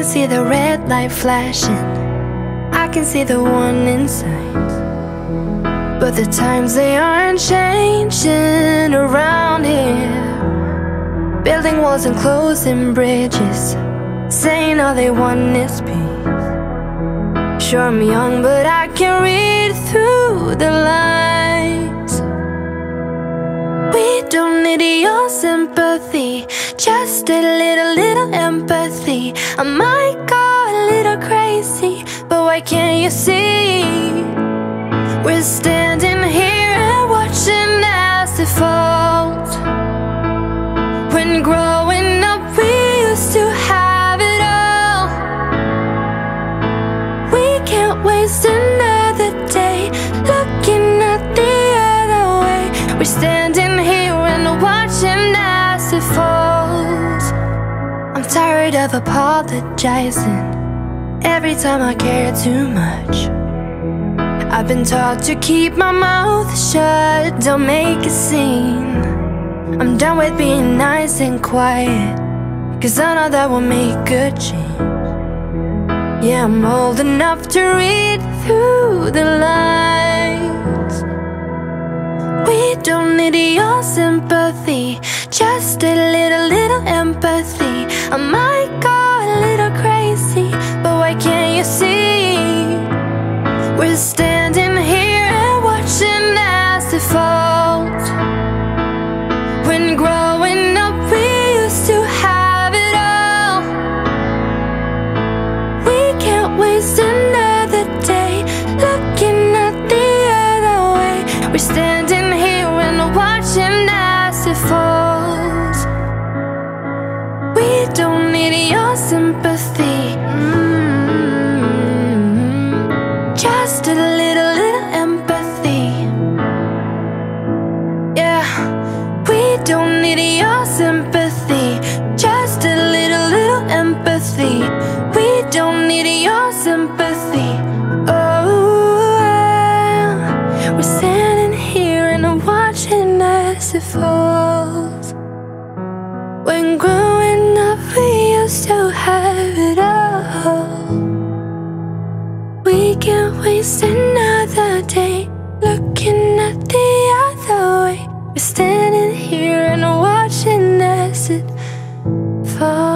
can see the red light flashing. I can see the one inside. But the times they aren't changing around here. Building walls and closing bridges. Saying all they want is peace. Sure, I'm young, but I can read through the lines. Need your sympathy, just a little, little empathy. I might go a little crazy, but why can't you see? We're standing here and watching as it falls. When growing up, we used to have it all. We can't waste another day looking at the other way. We're standing I'm tired of apologizing every time I care too much. I've been taught to keep my mouth shut, don't make a scene. I'm done with being nice and quiet, cause I know that will make a change. Yeah, I'm old enough to read through the lines. Don't need your sympathy, just a little, little empathy. I might go a little crazy, but why can't you see? We're standing here and watching as it falls. When growing up, we used to have it all. We can't waste another day looking at the other way. We're standing don't need your sympathy. Mm, Just a little, little empathy. Yeah, we don't need your sympathy. Just a little, little empathy. We don't need your sympathy. Oh, we're standing here and watching as it falls. When growing up, to have it all. We can't waste another day looking at the other way. We're standing here and watching as it falls.